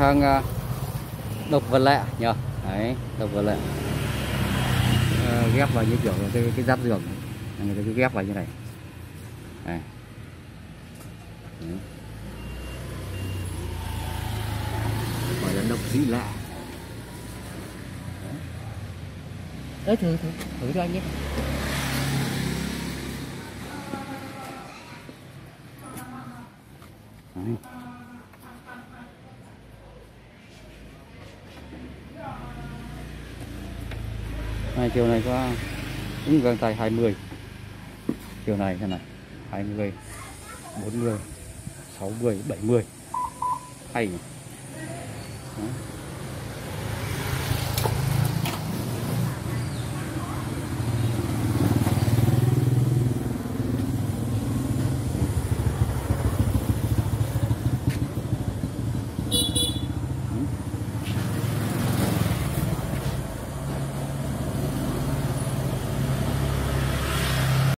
hàng à, độc vật lạ nhờ đấy độc vật lạ. Ờ, ghép vào như kiểu cái cái giáp giường người ta cứ ghép vào như này. Này Đấy. gọi là độc dị lạ. Ê thử thử thử cho anh nhé. Đấy. Này, chiều này có cũng gần tài 20 chiều này thế này 20 40 60 70 hay nhỉ? Đấy.